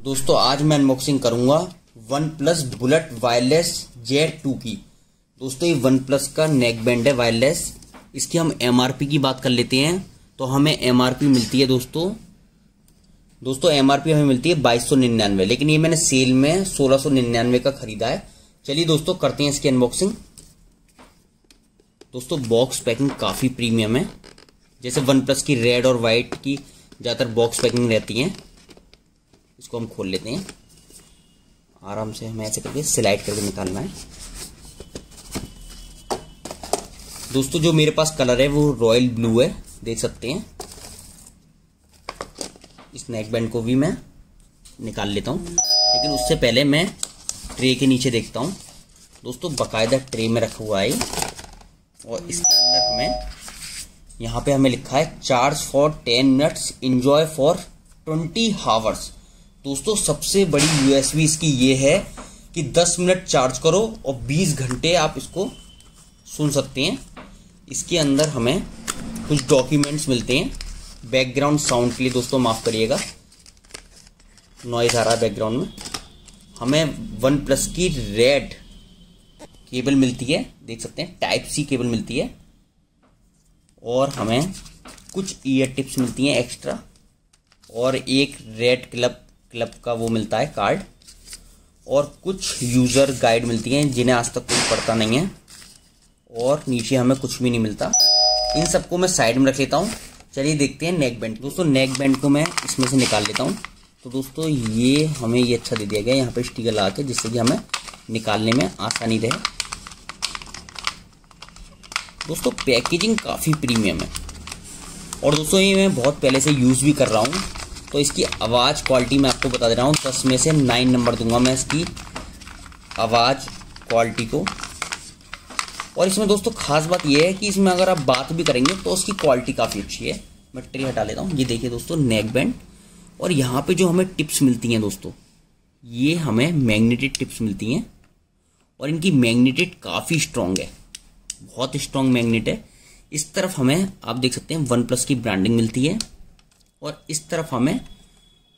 दोस्तों, आज मैं अनबॉक्सिंग करूँगा OnePlus bullet wireless Z two की। दोस्तों, ये वन प्लस का नेक बैंड है वायरलेस इसकी हम एमआरपी की बात कर लेते हैं तो हमें एमआरपी मिलती है, दोस्तों। दोस्तों एमआरपी हमें मिलती है बाईस सौ निन्यानवे, लेकिन ये मैंने सेल में सोलह सौ निन्यानवे का खरीदा है। चलिए दोस्तों, करते हैं इसकी अनबॉक्सिंग दोस्तों बॉक्स पैकिंग काफ़ी प्रीमियम है। जैसे वन प्लस की रेड और वाइट की ज़्यादातर बॉक्स पैकिंग रहती है। इसको हम खोल लेते हैं। आराम से हमें ऐसे करके स्लाइड करके निकालना है। दोस्तों, जो मेरे पास कलर है, वो रॉयल ब्लू है, देख सकते हैं। इस नेक बैंड को भी मैं निकाल लेता हूँ। लेकिन उससे पहले मैं ट्रे के नीचे देखता हूँ। दोस्तों, बकायदा ट्रे में रखा हुआ है और इसके अंदर हमें यहाँ पे हमें लिखा है charge for ten minutes enjoy for twenty hours दोस्तों, सबसे बड़ी यूएसबी इसकी ये है कि 10 मिनट चार्ज करो और 20 घंटे आप इसको सुन सकते हैं। इसके अंदर हमें कुछ डॉक्यूमेंट्स मिलते हैं। बैकग्राउंड साउंड के लिए दोस्तों, माफ़ करिएगा। नॉइज़ आ रहा है बैकग्राउंड में। हमें वन प्लस की रेड केबल मिलती है। देख सकते हैं टाइप सी केबल मिलती है। और हमें कुछ ईयर टिप्स मिलती हैं एक्स्ट्रा और एक रेड क्लब क्लब का वो मिलता है कार्ड और कुछ यूज़र गाइड मिलती हैं जिन्हें आज तक कोई पढ़ता नहीं है और नीचे हमें कुछ भी नहीं मिलता। इन सबको मैं साइड में रख लेता हूँ। चलिए देखते हैं नेक बैंड दोस्तों नेक बैंड को मैं इसमें से निकाल लेता हूँ। तो दोस्तों, ये हमें ये अच्छा दे दिया गया। यहाँ पे स्टिकर लगा के, जिससे कि हमें निकालने में आसानी रहे। दोस्तों पैकेजिंग काफ़ी प्रीमियम है। और दोस्तों, ये मैं बहुत पहले से यूज़ भी कर रहा हूँ। तो इसकी आवाज़ क्वालिटी मैं आपको बता दे रहा हूँ। दस में से नाइन नंबर दूँगा मैं इसकी आवाज़ क्वालिटी को। और इसमें दोस्तों खास बात यह है कि इसमें अगर आप बात भी करेंगे तो उसकी क्वालिटी काफ़ी अच्छी है। मैं ट्रे हटा लेता हूँ। ये देखिए दोस्तों नेक बैंड और यहाँ पे जो हमें टिप्स मिलती हैं दोस्तों, ये हमें मैग्नेटेड टिप्स मिलती हैं। और इनकी मैग्नेटेड काफ़ी स्ट्रांग है। बहुत स्ट्रांग मैग्नेट है। इस तरफ़ हमें, आप देख सकते हैं वन प्लस की ब्रांडिंग मिलती है। और इस तरफ़ हमें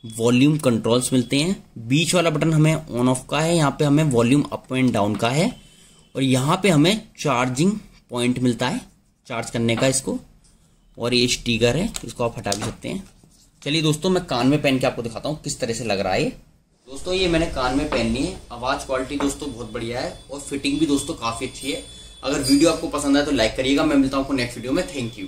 वॉल्यूम कंट्रोल्स मिलते हैं। बीच वाला बटन हमें ऑन ऑफ़ का है, यहाँ पे हमें वॉल्यूम अप एंड डाउन का है। और यहाँ पे हमें चार्जिंग पॉइंट मिलता है चार्ज करने का इसको। और ये स्टीकर है, इसको आप हटा भी सकते हैं। चलिए दोस्तों, मैं कान में पहन के आपको दिखाता हूँ, किस तरह से लग रहा है दोस्तों, ये मैंने कान में पहन ली है। आवाज़ क्वालिटी दोस्तों बहुत बढ़िया है और फिटिंग भी दोस्तों काफ़ी अच्छी है। अगर वीडियो आपको पसंद आए तो लाइक करिएगा। मैं मिलता हूँ आपको नेक्स्ट वीडियो में। Thank you